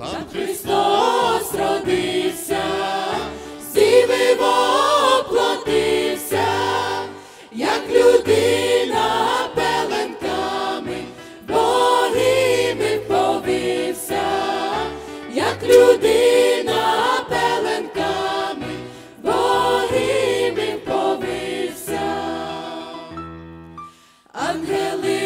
Там Христос родився, сівиво оплатився, як людина пеленками, борими повився, як людина пеленками, борими повився. Ангели